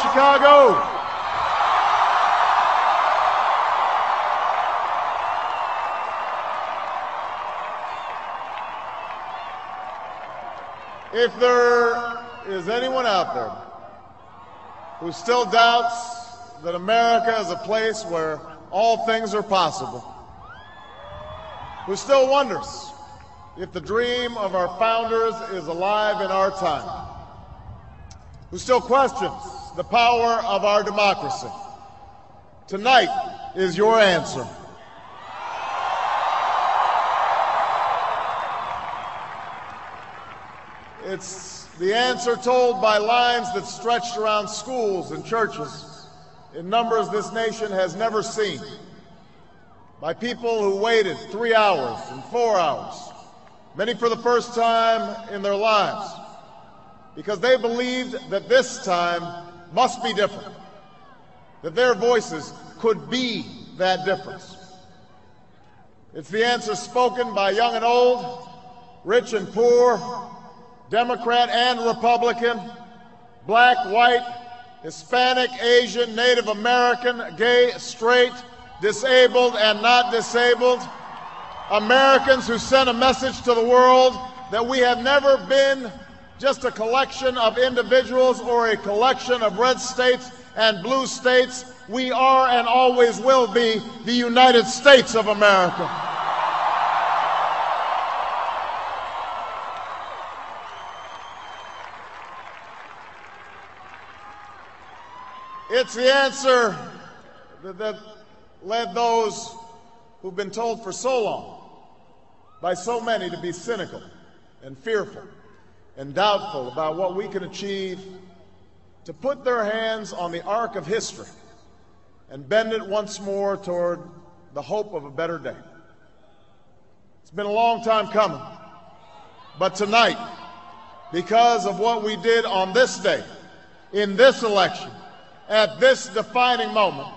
Chicago. If there is anyone out there who still doubts that America is a place where all things are possible, who still wonders if the dream of our founders is alive in our time, who still questions the power of our democracy, tonight is your answer. It's the answer told by lines that stretched around schools and churches in numbers this nation has never seen, by people who waited three hours and four hours, many for the first time in their lives, because they believed that this time must be different, that their voices could be that difference. It's the answer spoken by young and old, rich and poor, Democrat and Republican, black, white, Hispanic, Asian, Native American, gay, straight, disabled and not disabled, Americans who sent a message to the world that we have never been just a collection of individuals or a collection of red states and blue states. We are and always will be the United States of America. It's the answer that, led those who've been told for so long by so many to be cynical and fearful and doubtful about what we can achieve to put their hands on the arc of history and bend it once more toward the hope of a better day. It's been a long time coming, but tonight, because of what we did on this day, in this election, at this defining moment,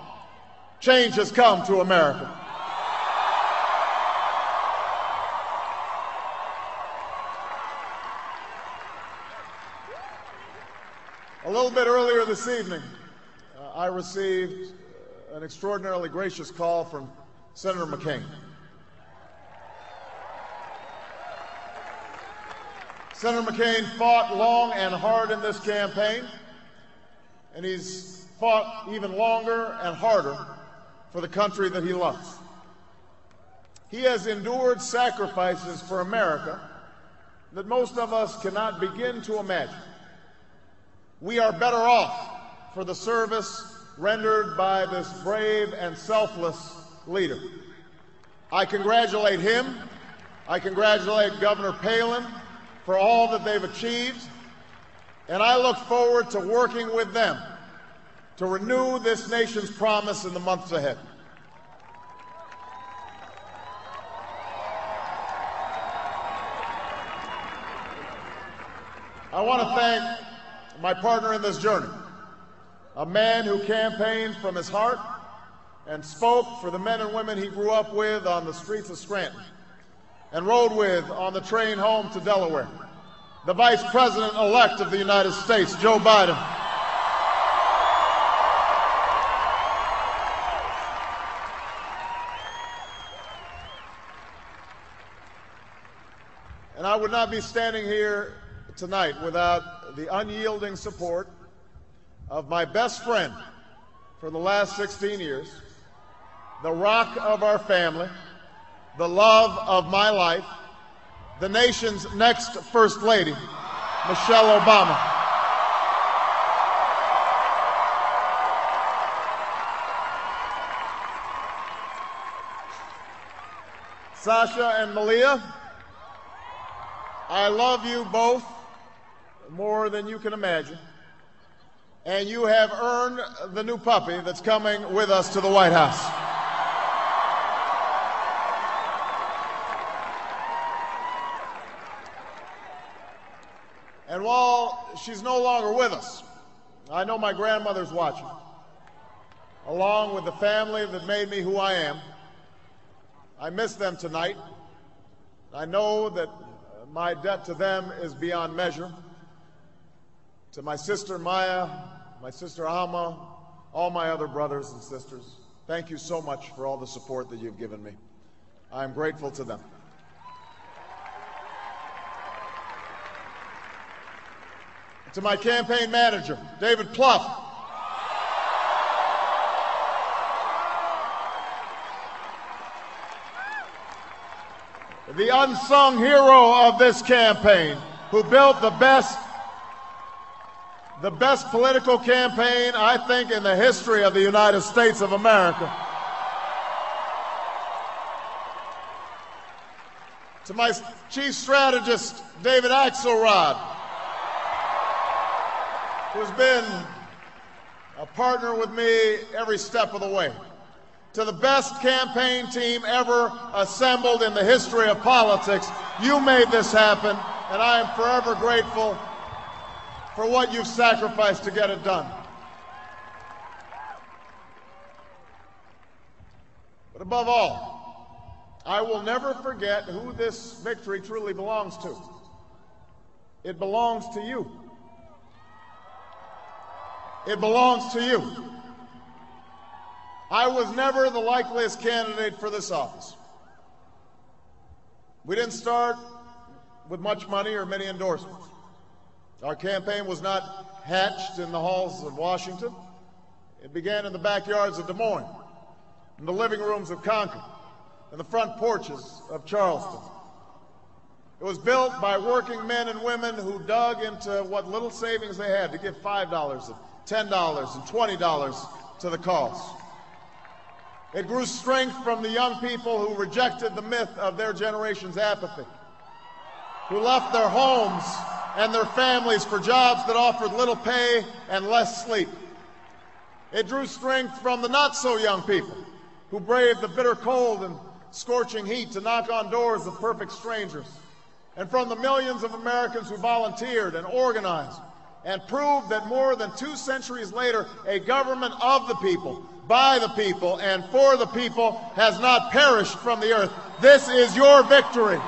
change has come to America. Little bit earlier this evening, uh, I received uh, an extraordinarily gracious call from Senator McCain. Senator McCain fought long and hard in this campaign, and he's fought even longer and harder for the country that he loves. He has endured sacrifices for America that most of us cannot begin to imagine. We are better off for the service rendered by this brave and selfless leader. I congratulate him. I congratulate Governor Palin for all that they've achieved. And I look forward to working with them to renew this nation's promise in the months ahead. I want to thank my partner in this journey, a man who campaigned from his heart and spoke for the men and women he grew up with on the streets of Scranton and rode with on the train home to Delaware, the Vice President elect of the United States, Joe Biden. And I would not be standing here tonight without the unyielding support of my best friend for the last 16 years, the rock of our family, the love of my life, the nation's next First Lady, Michelle Obama. Sasha and Malia, I love you both more than you can imagine. And you have earned the new puppy that's coming with us to the White House. And while she's no longer with us, I know my grandmother's watching, along with the family that made me who I am. I miss them tonight. I know that my debt to them is beyond measure. To my sister Maya, my sister Auma, all my other brothers and sisters, thank you so much for all the support that you've given me. I am grateful to them. To my campaign manager, David Plouffe, the unsung hero of this campaign, who built the best the best political campaign, I think, in the history of the United States of America. To my chief strategist, David Axelrod, who's been a partner with me every step of the way to the best campaign team ever assembled in the history of politics. You made this happen, and I am forever grateful for what you've sacrificed to get it done. But above all, I will never forget who this victory truly belongs to. It belongs to you. It belongs to you. I was never the likeliest candidate for this office. We didn't start with much money or many endorsements. Our campaign was not hatched in the halls of Washington. It began in the backyards of Des Moines, in the living rooms of Concord, in the front porches of Charleston. It was built by working men and women who dug into what little savings they had to give $5 and $10 and $20 to the cause. It grew strength from the young people who rejected the myth of their generation's apathy, who left their homes and their families for jobs that offered little pay and less sleep. It drew strength from the not so young people who braved the bitter cold and scorching heat to knock on doors of perfect strangers, and from the millions of Americans who volunteered and organized and proved that more than two centuries later, a government of the people by the people and for the people has not perished from the earth. This is your victory.